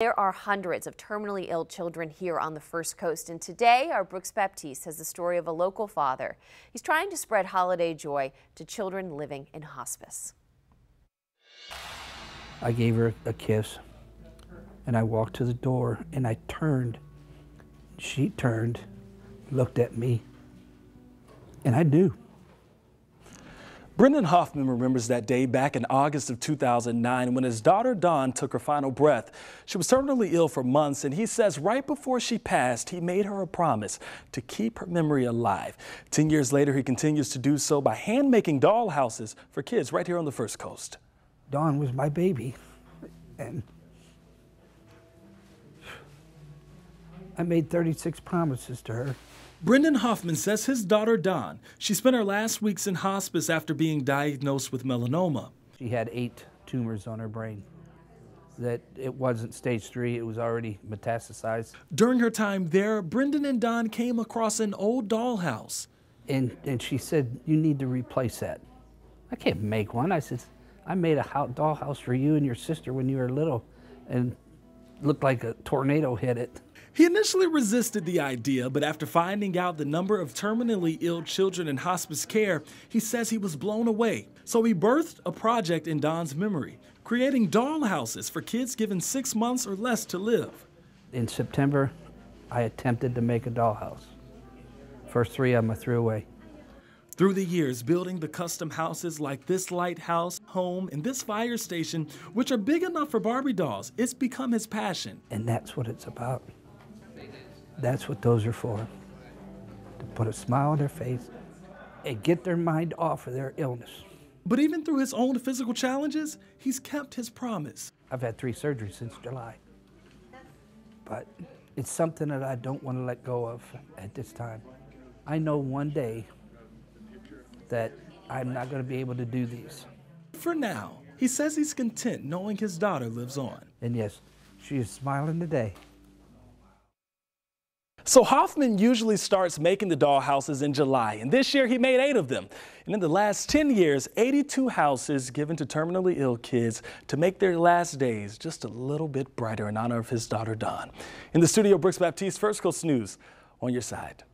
There are hundreds of terminally ill children here on the First Coast, and today our Brooks Baptiste has the story of a local father. He's trying to spread holiday joy to children living in hospice. I gave her a kiss, and I walked to the door, and I turned. She turned, looked at me, and I knew. Brendan Hoffman remembers that day back in August of 2009 when his daughter Dawn took her final breath. She was terminally ill for months, and he says right before she passed, he made her a promise to keep her memory alive. Ten years later, he continues to do so by hand making doll houses for kids right here on the First Coast. Dawn was my baby, and I made 36 promises to her. Brendan Hoffman says his daughter Dawn, she spent her last weeks in hospice after being diagnosed with melanoma. She had eight tumors on her brain. That it wasn't stage three, it was already metastasized. During her time there, Brendan and Dawn came across an old dollhouse. And, and she said, You need to replace that. I can't make one. I said, I made a dollhouse for you and your sister when you were little, and looked like a tornado hit it. He initially resisted the idea, but after finding out the number of terminally ill children in hospice care, he says he was blown away. So he birthed a project in Dawn's memory, creating doll houses for kids given six months or less to live. In September, I attempted to make a dollhouse. First three of them I threw away. Through the years, building the custom houses like this lighthouse, home, and this fire station, which are big enough for Barbie dolls, it's become his passion. And that's what it's about. That's what those are for. To put a smile on their face and get their mind off of their illness. But even through his own physical challenges, he's kept his promise. I've had three surgeries since July. But it's something that I don't want to let go of at this time. I know one day that I'm not going to be able to do these. For now, he says he's content knowing his daughter lives on. And yes, she is smiling today. So Hoffman usually starts making the doll houses in July, and this year he made eight of them. And in the last 10 years, 82 houses given to terminally ill kids to make their last days just a little bit brighter in honor of his daughter Dawn. In the studio, Brooks Baptiste, First Coast News, on your side.